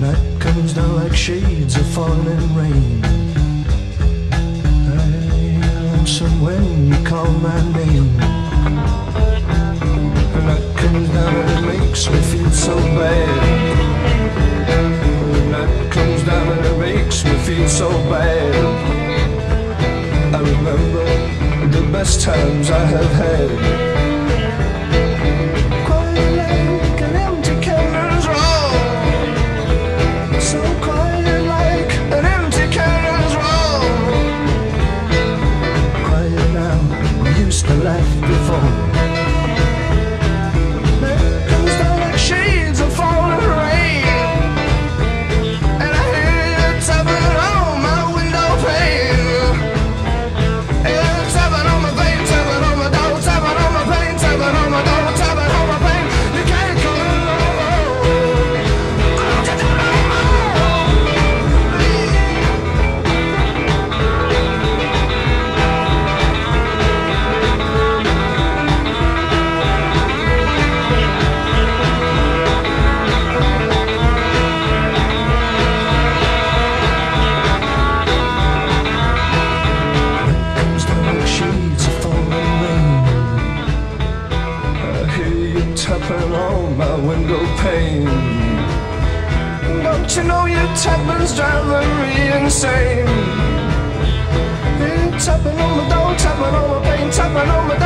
Night comes down like shades of falling rain. I'm lonesome when you call my name. Night comes down and it makes me feel so bad. Night comes down and it makes me feel so bad. I remember the best times I have had. Tapping on my window pane. Don't you know your tapping's driving me insane? You're tapping on my door, tapping on my pane, tapping on my door.